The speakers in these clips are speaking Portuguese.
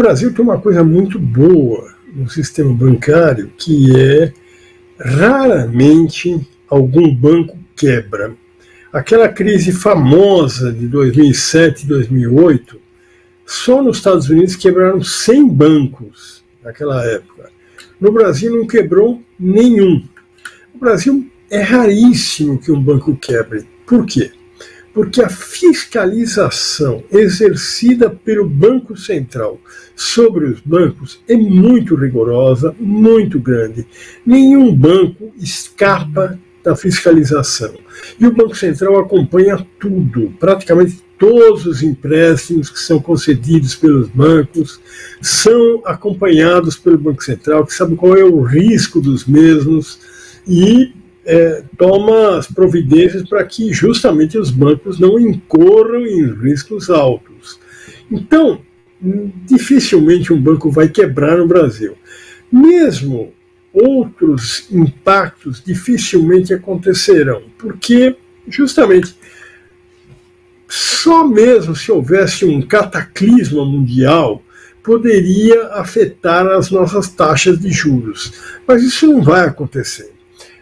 Brasil tem uma coisa muito boa no sistema bancário, que é raramente algum banco quebra. Aquela crise famosa de 2007 e 2008, só nos Estados Unidos quebraram 100 bancos naquela época. No Brasil não quebrou nenhum. No Brasil é raríssimo que um banco quebre. Por quê? Porque a fiscalização exercida pelo Banco Central sobre os bancos é muito rigorosa, muito grande. Nenhum banco escapa da fiscalização. E o Banco Central acompanha tudo, praticamente todos os empréstimos que são concedidos pelos bancos são acompanhados pelo Banco Central, que sabe qual é o risco dos mesmos e é, toma as providências para que justamente os bancos não incorram em riscos altos. Então, dificilmente um banco vai quebrar no Brasil. Mesmo outros impactos dificilmente acontecerão, porque justamente só mesmo se houvesse um cataclisma mundial poderia afetar as nossas taxas de juros. Mas isso não vai acontecer.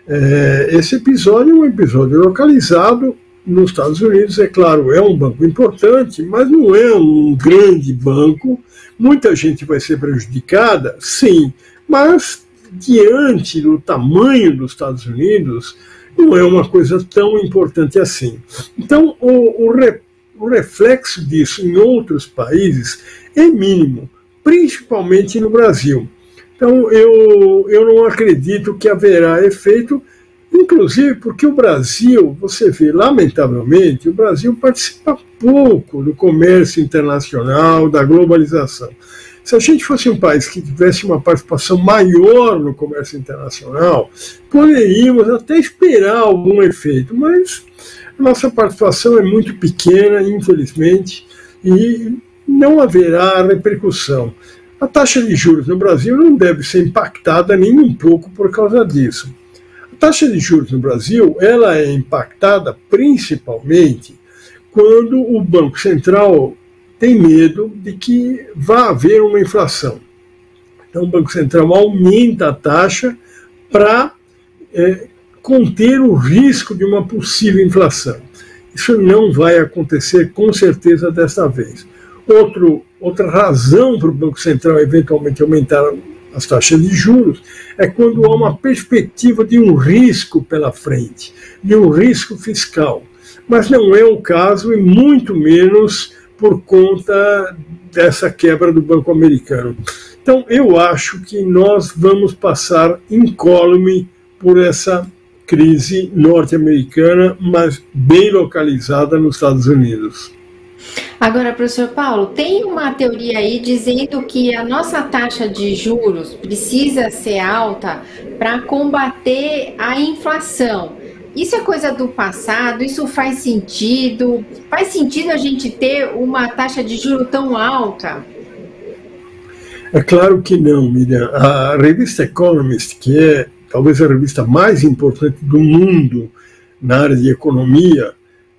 É, esse episódio é um episódio localizado nos Estados Unidos, é claro, é um banco importante, mas não é um grande banco. Muita gente vai ser prejudicada, sim, mas diante do tamanho dos Estados Unidos, não é uma coisa tão importante assim. Então, o, o, re, o reflexo disso em outros países é mínimo, principalmente no Brasil. Então, eu, eu não acredito que haverá efeito Inclusive porque o Brasil, você vê, lamentavelmente, o Brasil participa pouco do comércio internacional, da globalização. Se a gente fosse um país que tivesse uma participação maior no comércio internacional, poderíamos até esperar algum efeito, mas a nossa participação é muito pequena, infelizmente, e não haverá repercussão. A taxa de juros no Brasil não deve ser impactada nem um pouco por causa disso taxa de juros no Brasil ela é impactada principalmente quando o Banco Central tem medo de que vá haver uma inflação. Então, o Banco Central aumenta a taxa para é, conter o risco de uma possível inflação. Isso não vai acontecer com certeza desta vez. Outro, outra razão para o Banco Central eventualmente aumentar as taxas de juros, é quando há uma perspectiva de um risco pela frente, de um risco fiscal. Mas não é o caso, e muito menos por conta dessa quebra do Banco Americano. Então, eu acho que nós vamos passar incólume por essa crise norte-americana, mas bem localizada nos Estados Unidos. Agora, professor Paulo, tem uma teoria aí dizendo que a nossa taxa de juros precisa ser alta para combater a inflação. Isso é coisa do passado? Isso faz sentido? Faz sentido a gente ter uma taxa de juro tão alta? É claro que não, Miriam. A revista Economist, que é talvez a revista mais importante do mundo na área de economia,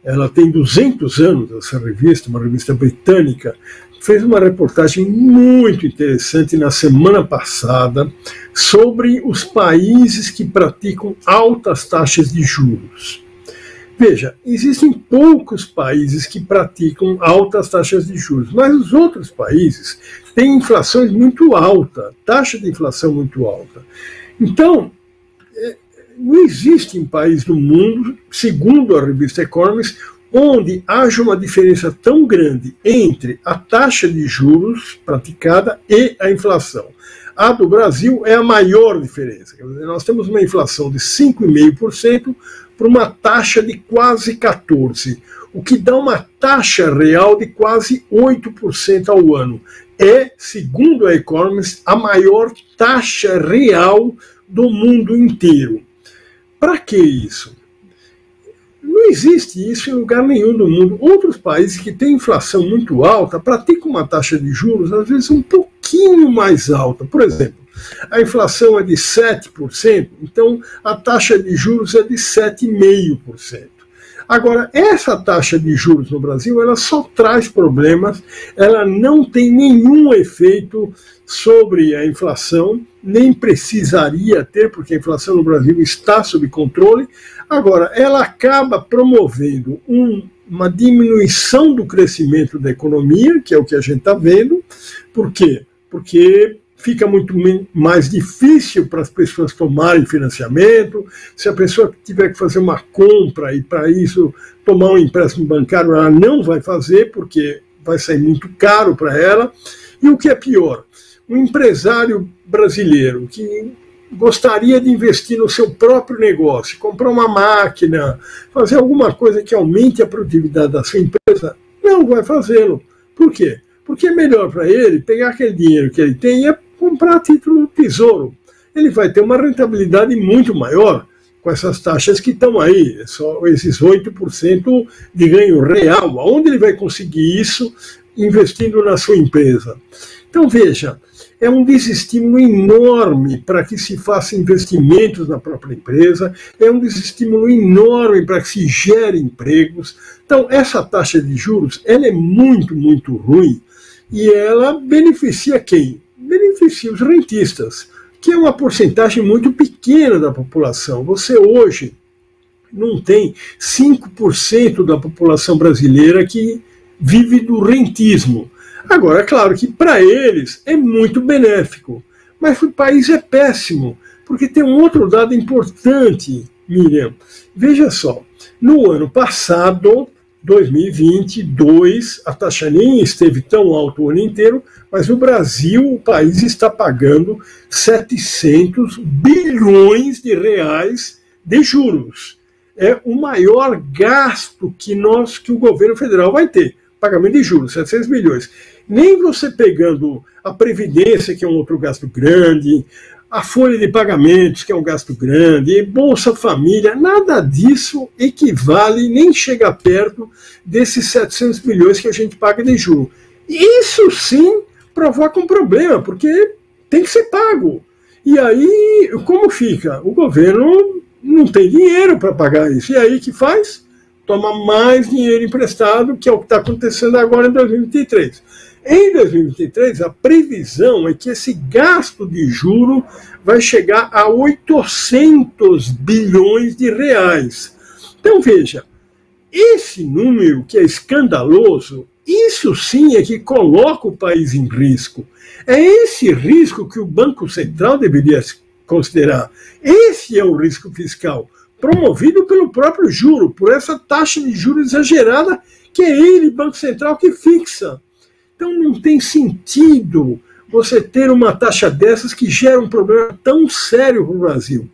ela tem 200 anos, essa revista, uma revista britânica, fez uma reportagem muito interessante na semana passada sobre os países que praticam altas taxas de juros. Veja, existem poucos países que praticam altas taxas de juros, mas os outros países têm inflações muito alta, taxa de inflação muito alta. Então, não existe um país no mundo, segundo a revista Economist, onde haja uma diferença tão grande entre a taxa de juros praticada e a inflação. A do Brasil é a maior diferença. Nós temos uma inflação de 5,5% para uma taxa de quase 14%, o que dá uma taxa real de quase 8% ao ano. É, segundo a Economist, a maior taxa real do mundo inteiro. Para que isso? Não existe isso em lugar nenhum do mundo. Outros países que têm inflação muito alta praticam uma taxa de juros, às vezes, um pouquinho mais alta. Por exemplo, a inflação é de 7%, então a taxa de juros é de 7,5%. Agora, essa taxa de juros no Brasil, ela só traz problemas, ela não tem nenhum efeito sobre a inflação, nem precisaria ter, porque a inflação no Brasil está sob controle. Agora, ela acaba promovendo um, uma diminuição do crescimento da economia, que é o que a gente está vendo. Por quê? Porque fica muito mais difícil para as pessoas tomarem financiamento. Se a pessoa tiver que fazer uma compra e para isso tomar um empréstimo bancário, ela não vai fazer porque vai sair muito caro para ela. E o que é pior, um empresário brasileiro que gostaria de investir no seu próprio negócio, comprar uma máquina, fazer alguma coisa que aumente a produtividade da sua empresa, não vai fazê-lo. Por quê? Porque é melhor para ele pegar aquele dinheiro que ele tem e comprar título tesouro. Ele vai ter uma rentabilidade muito maior com essas taxas que estão aí, só esses 8% de ganho real. Aonde ele vai conseguir isso investindo na sua empresa? Então, veja, é um desestímulo enorme para que se faça investimentos na própria empresa, é um desestímulo enorme para que se gere empregos. Então, essa taxa de juros ela é muito, muito ruim e ela beneficia quem? Beneficia os rentistas, que é uma porcentagem muito pequena da população. Você hoje não tem 5% da população brasileira que vive do rentismo. Agora, é claro que para eles é muito benéfico, mas o país é péssimo, porque tem um outro dado importante, Miriam. Veja só, no ano passado, 2022, a taxa nem esteve tão alta o ano inteiro, mas no Brasil o país está pagando 700 bilhões de reais de juros. É o maior gasto que nós, que o governo federal vai ter, pagamento de juros, 700 bilhões. Nem você pegando a previdência, que é um outro gasto grande, a folha de pagamentos, que é um gasto grande, Bolsa Família, nada disso equivale nem chega perto desses 700 milhões que a gente paga de juros. Isso sim provoca um problema, porque tem que ser pago. E aí, como fica? O governo não tem dinheiro para pagar isso. E aí, que faz? Toma mais dinheiro emprestado, que é o que está acontecendo agora em 2023. Em 2023, a previsão é que esse gasto de juro vai chegar a 800 bilhões de reais. Então veja, esse número que é escandaloso, isso sim é que coloca o país em risco. É esse risco que o Banco Central deveria considerar. Esse é o risco fiscal, promovido pelo próprio juro, por essa taxa de juros exagerada que é ele, Banco Central, que fixa. Então não tem sentido você ter uma taxa dessas que gera um problema tão sério para o Brasil.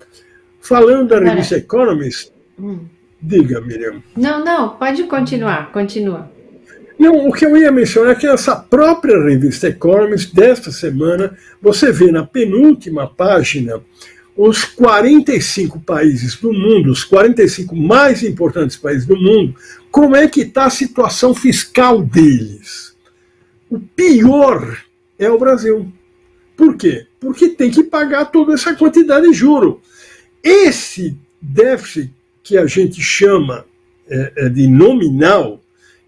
Falando da revista Economist, hum. diga, Miriam. Não, não, pode continuar, continua. Não, o que eu ia mencionar é que essa própria revista Economist, desta semana, você vê na penúltima página os 45 países do mundo, os 45 mais importantes países do mundo, como é que está a situação fiscal deles. O pior é o Brasil. Por quê? Porque tem que pagar toda essa quantidade de juro. Esse déficit que a gente chama é, é de nominal,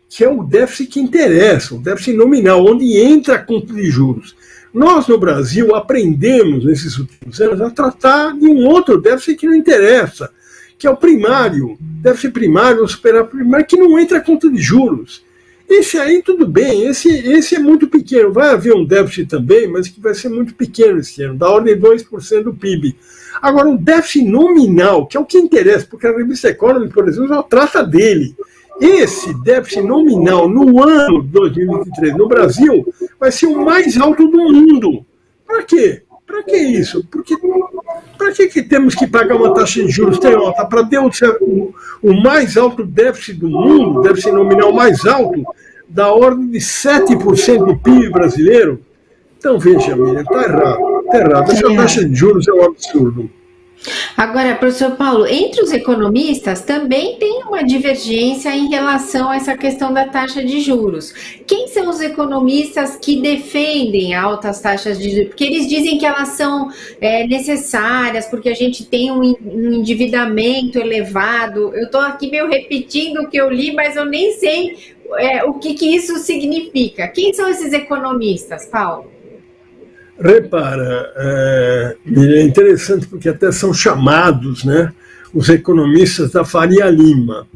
que é o déficit que interessa, o déficit nominal, onde entra a conta de juros. Nós, no Brasil, aprendemos nesses últimos anos a tratar de um outro déficit que não interessa, que é o primário, déficit primário superávit primário, que não entra a conta de juros. Esse aí tudo bem, esse, esse é muito pequeno. Vai haver um déficit também, mas que vai ser muito pequeno esse ano, da ordem de 2% do PIB. Agora, um déficit nominal, que é o que interessa, porque a revista Economy, por exemplo, já trata dele. Esse déficit nominal no ano de 2023 no Brasil vai ser o mais alto do mundo. Para quê? Para que isso? Porque para que, que temos que pagar uma taxa de juros tão alta? Para ter o, o, mais alto déficit do mundo, déficit nominal mais alto, da ordem de 7% do PIB brasileiro? Então veja, Miriam, está errado. Está errado. Essa taxa de juros é um absurdo. Agora, professor Paulo, entre os economistas também tem uma divergência em relação a essa questão da taxa de juros. Quem são os economistas que defendem altas taxas de juros? Porque eles dizem que elas são é, necessárias, porque a gente tem um, endividamento elevado. Eu estou aqui meio repetindo o que eu li, mas eu nem sei é, o que, que isso significa. Quem são esses economistas, Paulo? Repara, é, é interessante porque até são chamados né, os economistas da Faria Lima.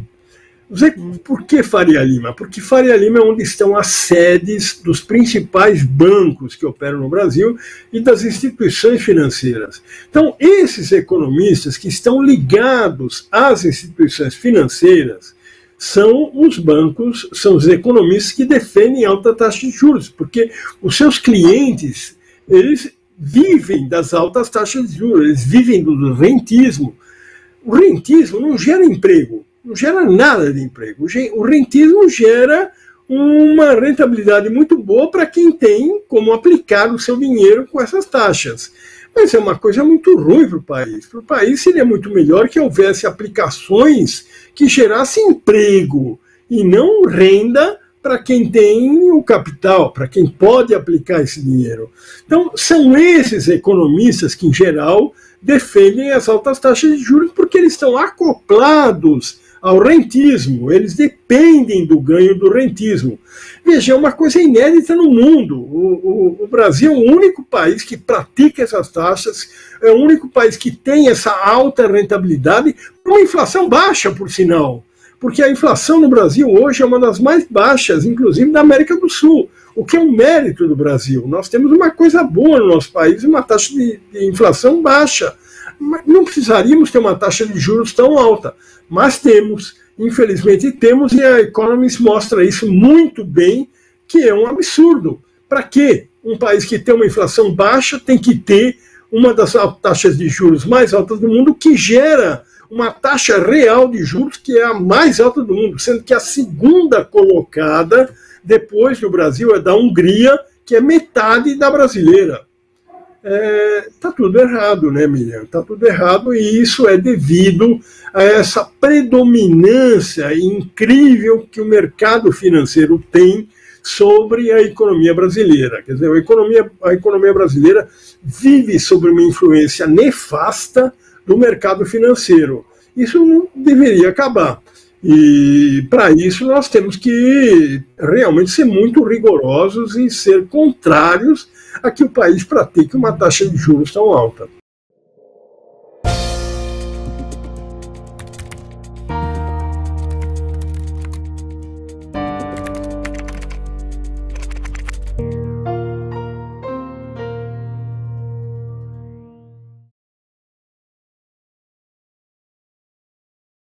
Por que Faria Lima? Porque Faria Lima é onde estão as sedes dos principais bancos que operam no Brasil e das instituições financeiras. Então, esses economistas que estão ligados às instituições financeiras são os bancos, são os economistas que defendem alta taxa de juros, porque os seus clientes eles vivem das altas taxas de juros, eles vivem do rentismo. O rentismo não gera emprego, não gera nada de emprego. O rentismo gera uma rentabilidade muito boa para quem tem como aplicar o seu dinheiro com essas taxas. Mas é uma coisa muito ruim para o país. Para o país seria muito melhor que houvesse aplicações que gerassem emprego e não renda para quem tem o capital, para quem pode aplicar esse dinheiro. Então, são esses economistas que, em geral, defendem as altas taxas de juros porque eles estão acoplados ao rentismo, eles dependem do ganho do rentismo. Veja, é uma coisa inédita no mundo. O, o, o Brasil é o único país que pratica essas taxas, é o único país que tem essa alta rentabilidade, uma inflação baixa, por sinal porque a inflação no Brasil hoje é uma das mais baixas, inclusive da América do Sul, o que é um mérito do Brasil. Nós temos uma coisa boa no nosso país, uma taxa de, de inflação baixa. Não precisaríamos ter uma taxa de juros tão alta, mas temos, infelizmente temos, e a Economist mostra isso muito bem, que é um absurdo. Para quê? Um país que tem uma inflação baixa tem que ter uma das taxas de juros mais altas do mundo, que gera uma taxa real de juros que é a mais alta do mundo, sendo que a segunda colocada depois do Brasil é da Hungria, que é metade da brasileira. Está é, tudo errado, né, Miriam? Está tudo errado e isso é devido a essa predominância incrível que o mercado financeiro tem sobre a economia brasileira. Quer dizer, a economia, a economia brasileira vive sobre uma influência nefasta do mercado financeiro. Isso não deveria acabar. E para isso nós temos que realmente ser muito rigorosos e ser contrários a que o país pratique uma taxa de juros tão alta.